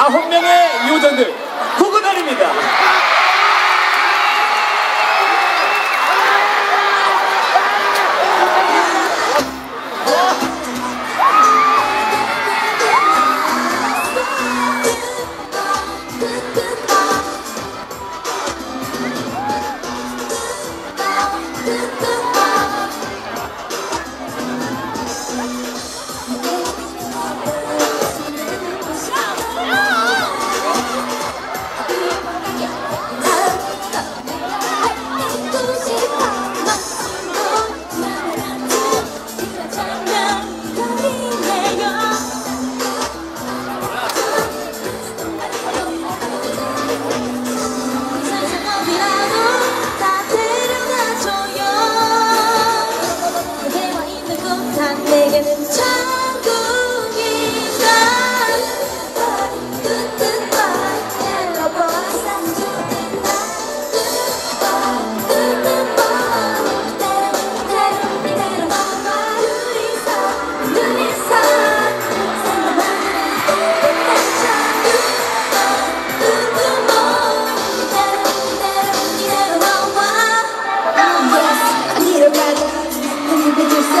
아홉 명의 요전들 후구단입니다.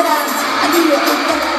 Netherlands, I do it